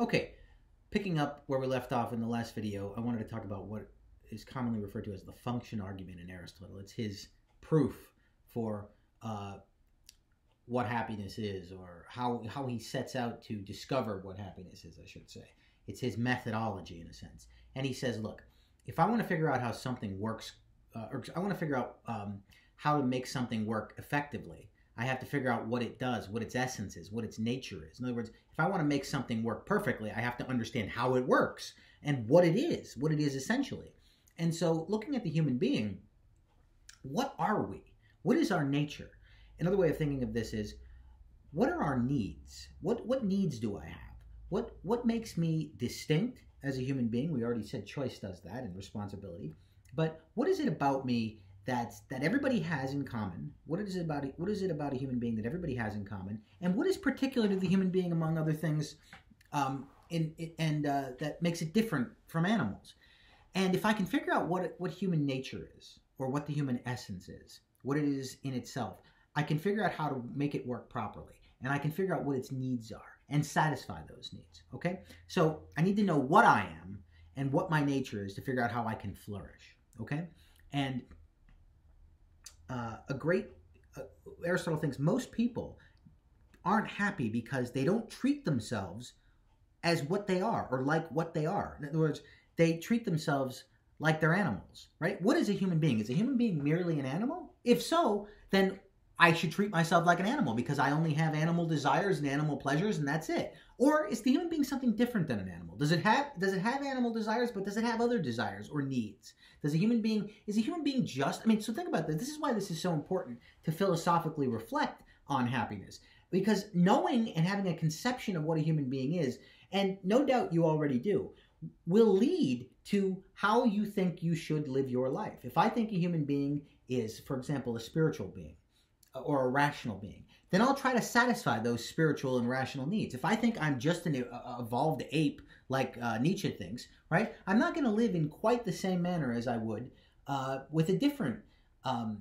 Okay, picking up where we left off in the last video, I wanted to talk about what is commonly referred to as the function argument in Aristotle. It's his proof for uh, what happiness is, or how how he sets out to discover what happiness is. I should say it's his methodology in a sense. And he says, look, if I want to figure out how something works, uh, or I want to figure out um, how to make something work effectively, I have to figure out what it does, what its essence is, what its nature is. In other words, if I want to make something work perfectly, I have to understand how it works and what it is, what it is essentially. And so, looking at the human being, what are we? What is our nature? Another way of thinking of this is what are our needs? What what needs do I have? What what makes me distinct as a human being? We already said choice does that and responsibility. But what is it about me that that everybody has in common. What is it about what is it about a human being that everybody has in common, and what is particular to the human being among other things, um, in, in and uh, that makes it different from animals. And if I can figure out what what human nature is, or what the human essence is, what it is in itself, I can figure out how to make it work properly, and I can figure out what its needs are and satisfy those needs. Okay, so I need to know what I am and what my nature is to figure out how I can flourish. Okay, and uh, a great uh, Aristotle thinks most people aren't happy because they don't treat themselves as what they are or like what they are. In other words, they treat themselves like they're animals, right? What is a human being? Is a human being merely an animal? If so, then I should treat myself like an animal because I only have animal desires and animal pleasures and that's it. Or is the human being something different than an animal? Does it have does it have animal desires but does it have other desires or needs? Does a human being is a human being just I mean so think about this. This is why this is so important to philosophically reflect on happiness because knowing and having a conception of what a human being is and no doubt you already do will lead to how you think you should live your life. If I think a human being is for example a spiritual being or a rational being, then I'll try to satisfy those spiritual and rational needs. If I think I'm just an evolved ape, like uh, Nietzsche thinks, right, I'm not going to live in quite the same manner as I would uh, with a different um,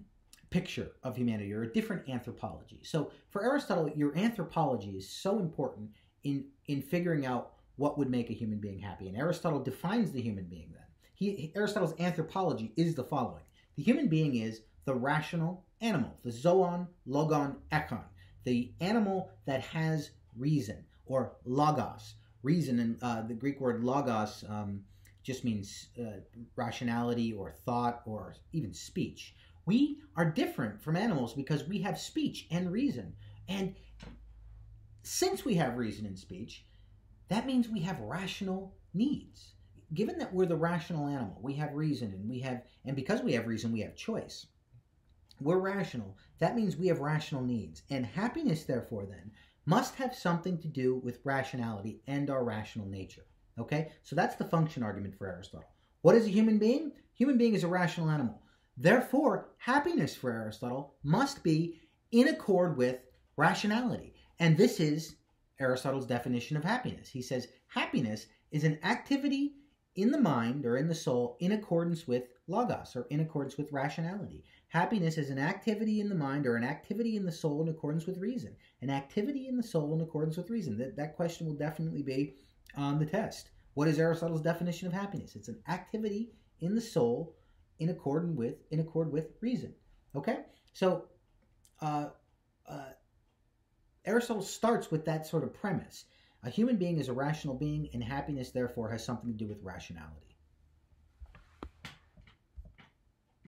picture of humanity or a different anthropology. So for Aristotle, your anthropology is so important in in figuring out what would make a human being happy. And Aristotle defines the human being then. He, Aristotle's anthropology is the following. The human being is the rational animal, the zoon, logon, echon, the animal that has reason, or logos. Reason, and uh, the Greek word logos um, just means uh, rationality or thought or even speech. We are different from animals because we have speech and reason. And since we have reason and speech, that means we have rational needs. Given that we're the rational animal, we have reason and we have and because we have reason, we have choice. We're rational. That means we have rational needs. And happiness, therefore, then, must have something to do with rationality and our rational nature. Okay? So that's the function argument for Aristotle. What is a human being? Human being is a rational animal. Therefore, happiness for Aristotle must be in accord with rationality. And this is Aristotle's definition of happiness. He says happiness is an activity in the mind or in the soul in accordance with logos or in accordance with rationality. Happiness is an activity in the mind or an activity in the soul in accordance with reason. An activity in the soul in accordance with reason. That, that question will definitely be on the test. What is Aristotle's definition of happiness? It's an activity in the soul in accord with in accord with reason. Okay, so uh, uh, Aristotle starts with that sort of premise. A human being is a rational being, and happiness therefore has something to do with rationality.